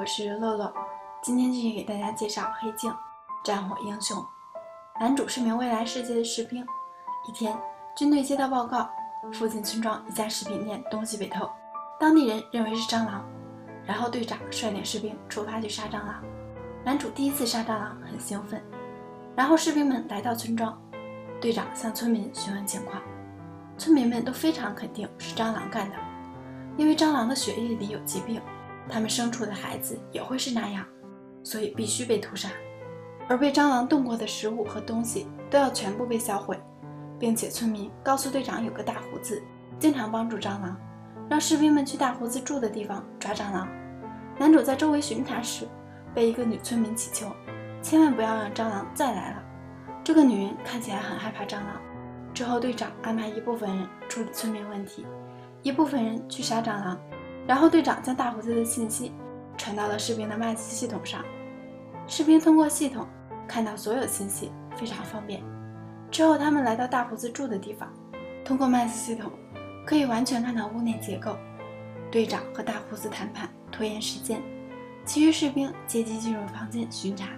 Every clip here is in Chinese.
我是乐乐，今天继续给大家介绍《黑镜》战火英雄。男主是名未来世界的士兵。一天，军队接到报告，附近村庄一家食品店东西被偷，当地人认为是蟑螂。然后队长率领士兵出发去杀蟑螂。男主第一次杀蟑螂，很兴奋。然后士兵们来到村庄，队长向村民询问情况，村民们都非常肯定是蟑螂干的，因为蟑螂的血液里有疾病。他们生出的孩子也会是那样，所以必须被屠杀。而被蟑螂动过的食物和东西都要全部被销毁，并且村民告诉队长，有个大胡子经常帮助蟑螂，让士兵们去大胡子住的地方抓蟑螂。男主在周围巡查时，被一个女村民乞求，千万不要让蟑螂再来了。这个女人看起来很害怕蟑螂。之后，队长安排一部分人处理村民问题，一部分人去杀蟑螂。然后队长将大胡子的信息传到了士兵的麦斯系统上，士兵通过系统看到所有信息，非常方便。之后他们来到大胡子住的地方，通过麦斯系统可以完全看到屋内结构。队长和大胡子谈判，拖延时间，其余士兵借机进入房间巡查。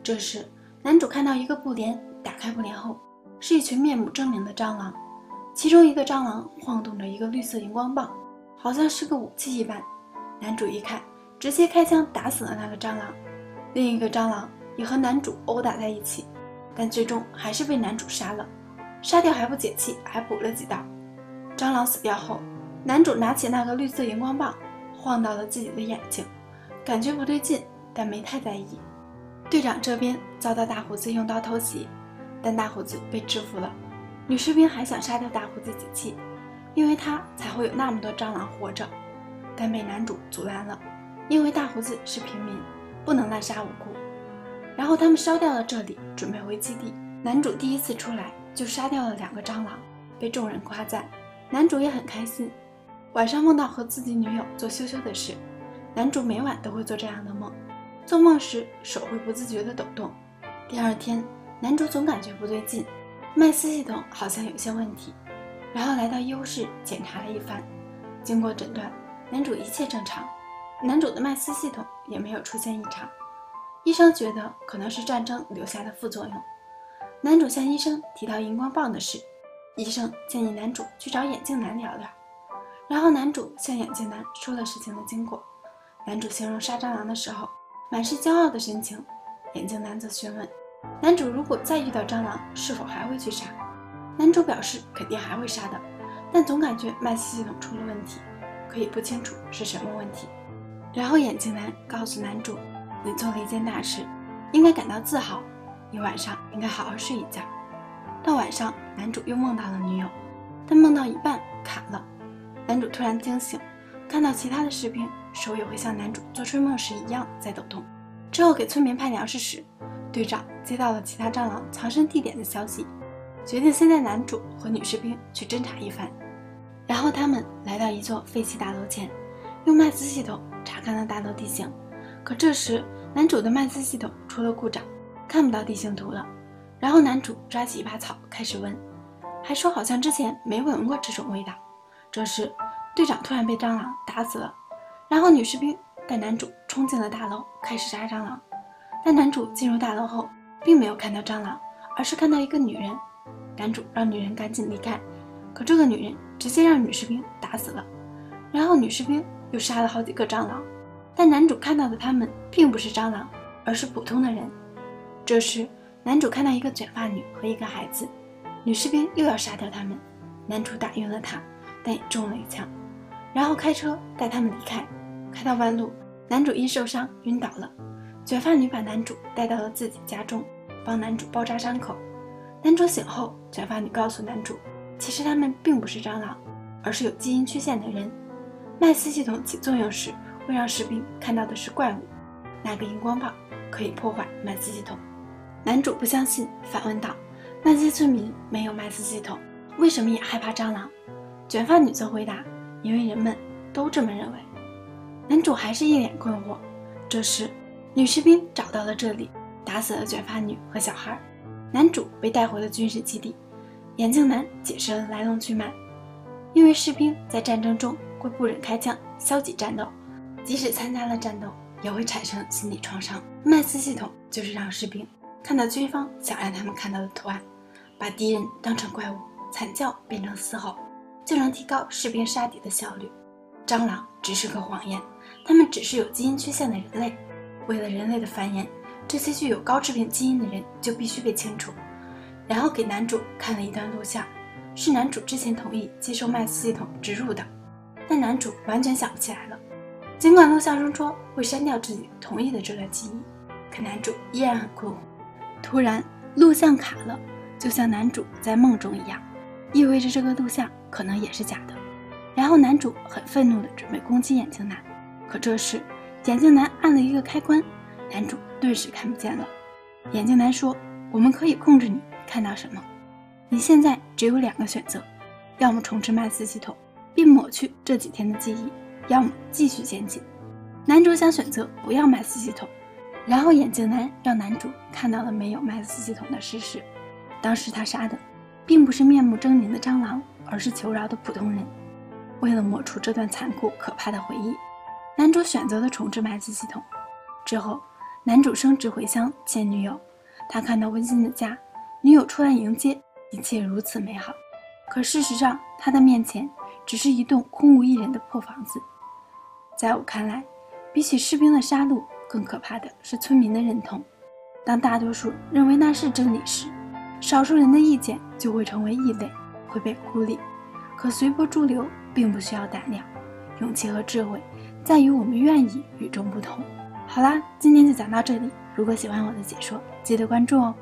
这时，男主看到一个布帘，打开布帘后是一群面目狰狞的蟑螂，其中一个蟑螂晃动着一个绿色荧光棒。好像是个武器一般，男主一看，直接开枪打死了那个蟑螂。另一个蟑螂也和男主殴打在一起，但最终还是被男主杀了。杀掉还不解气，还补了几刀。蟑螂死掉后，男主拿起那个绿色荧光棒，晃到了自己的眼睛，感觉不对劲，但没太在意。队长这边遭到大胡子用刀偷袭，但大胡子被制服了。女士兵还想杀掉大胡子解气。因为他才会有那么多蟑螂活着，但被男主阻拦了。因为大胡子是平民，不能滥杀无辜。然后他们烧掉了这里，准备回基地。男主第一次出来就杀掉了两个蟑螂，被众人夸赞。男主也很开心。晚上梦到和自己女友做羞羞的事。男主每晚都会做这样的梦，做梦时手会不自觉地抖动。第二天，男主总感觉不对劲，麦斯系统好像有些问题。然后来到医务室检查了一番，经过诊断，男主一切正常，男主的麦斯系统也没有出现异常。医生觉得可能是战争留下的副作用。男主向医生提到荧光棒的事，医生建议男主去找眼镜男聊聊。然后男主向眼镜男说了事情的经过。男主形容杀蟑螂的时候满是骄傲的神情，眼镜男则询问男主如果再遇到蟑螂是否还会去杀。男主表示肯定还会杀的，但总感觉麦斯系统出了问题，可以不清楚是什么问题。然后眼镜男告诉男主：“你做了一件大事，应该感到自豪。你晚上应该好好睡一觉。”到晚上，男主又梦到了女友，但梦到一半卡了。男主突然惊醒，看到其他的士兵手也会像男主做春梦时一样在抖动。之后给村民派粮食时，队长接到了其他蟑螂藏身地点的消息。决定先带男主和女士兵去侦查一番，然后他们来到一座废弃大楼前，用麦斯系统查看了大楼地形。可这时，男主的麦斯系统出了故障，看不到地形图了。然后男主抓起一把草开始闻，还说好像之前没闻过这种味道。这时，队长突然被蟑螂打死了。然后女士兵带男主冲进了大楼，开始杀蟑螂。但男主进入大楼后，并没有看到蟑螂，而是看到一个女人。男主让女人赶紧离开，可这个女人直接让女士兵打死了，然后女士兵又杀了好几个蟑螂，但男主看到的他们并不是蟑螂，而是普通的人。这时，男主看到一个卷发女和一个孩子，女士兵又要杀掉他们，男主打晕了她，但也中了一枪，然后开车带他们离开。开到半路，男主因受伤晕倒了，卷发女把男主带到了自己家中，帮男主包扎伤口。男主醒后，卷发女告诉男主，其实他们并不是蟑螂，而是有基因缺陷的人。麦斯系统起作用时，会让士兵看到的是怪物。那个荧光棒可以破坏麦斯系统。男主不相信，反问道：“那些村民没有麦斯系统，为什么也害怕蟑螂？”卷发女则回答：“因为人们都这么认为。”男主还是一脸困惑。这时，女士兵找到了这里，打死了卷发女和小孩。男主被带回了军事基地，眼镜男解释了来龙去脉。因为士兵在战争中会不忍开枪，消极战斗，即使参加了战斗，也会产生心理创伤。麦斯系统就是让士兵看到军方想让他们看到的图案，把敌人当成怪物，惨叫变成嘶吼，就能提高士兵杀敌的效率。蟑螂只是个谎言，它们只是有基因缺陷的人类。为了人类的繁衍，这些具有高致病基因的人就必须被清除。然后给男主看了一段录像，是男主之前同意接受麦斯系统植入的，但男主完全想不起来了。尽管录像中说会删掉自己同意的这段记忆，可男主依然很困惑。突然，录像卡了，就像男主在梦中一样，意味着这个录像可能也是假的。然后男主很愤怒地准备攻击眼镜男，可这时眼镜男按了一个开关，男主顿时看不见了。眼镜男说：“我们可以控制你。”看到什么？你现在只有两个选择：要么重置麦斯系统，并抹去这几天的记忆；要么继续前进。男主想选择不要麦斯系统，然后眼镜男让男主看到了没有麦斯系统的事实。当时他杀的并不是面目狰狞的蟑螂，而是求饶的普通人。为了抹除这段残酷可怕的回忆，男主选择了重置麦斯系统。之后，男主升职回乡见女友，他看到温馨的家。女友出来迎接，一切如此美好。可事实上，他的面前只是一栋空无一人的破房子。在我看来，比起士兵的杀戮，更可怕的是村民的认同。当大多数认为那是真理时，少数人的意见就会成为异类，会被孤立。可随波逐流并不需要胆量，勇气和智慧在于我们愿意与众不同。好啦，今天就讲到这里。如果喜欢我的解说，记得关注哦。